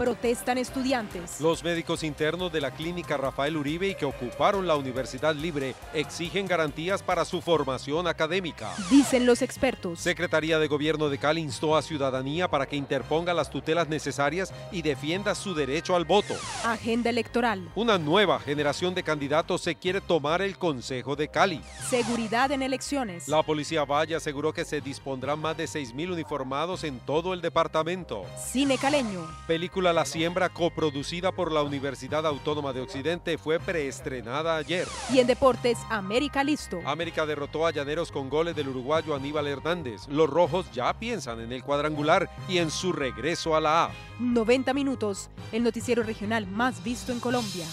Protestan estudiantes. Los médicos internos de la clínica Rafael Uribe y que ocuparon la Universidad Libre exigen garantías para su formación académica. Dicen los expertos. Secretaría de Gobierno de Cali instó a ciudadanía para que interponga las tutelas necesarias y defienda su derecho al voto. Agenda electoral. Una nueva generación de candidatos se quiere tomar el Consejo de Cali. Seguridad en elecciones. La Policía Valle aseguró que se dispondrán más de 6.000 uniformados en todo el departamento. Cine caleño. Película La Siembra, coproducida por la Universidad Autónoma de Occidente, fue preestrenada ayer. Y en deportes, América listo. América derrotó a Llaneros con goles del uruguayo Aníbal Hernández. Los rojos ya piensan en el cuadrangular y en su regreso a la A. 90 minutos, el noticiero regional más visto en Colombia.